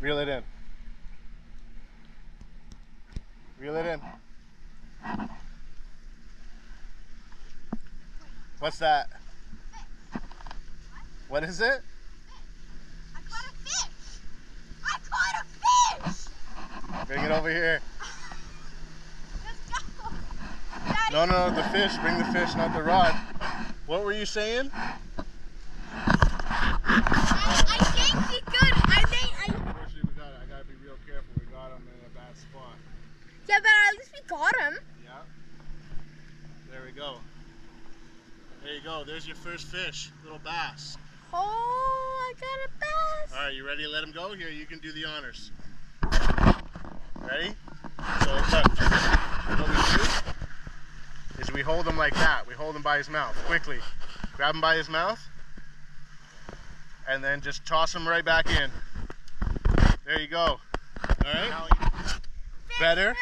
Reel it in. Reel it in. What's that? What is it? I caught a fish! I caught a fish! Bring it over here. Let's go! Daddy, No, no, no, the fish. Bring the fish, not the rod. What were you saying? I, I think we could. I think I. Unfortunately, we got I gotta be real got him in a bad spot. Yeah, but at least we got him. Yeah. There we go. There you go. There's your first fish, little bass. Oh, I got a bass. All right, you ready to let him go? Here, you can do the honors. Ready? So look, what we do is we hold him like that. We hold him by his mouth, quickly. Grab him by his mouth, and then just toss him right back in. There you go. All right? Better?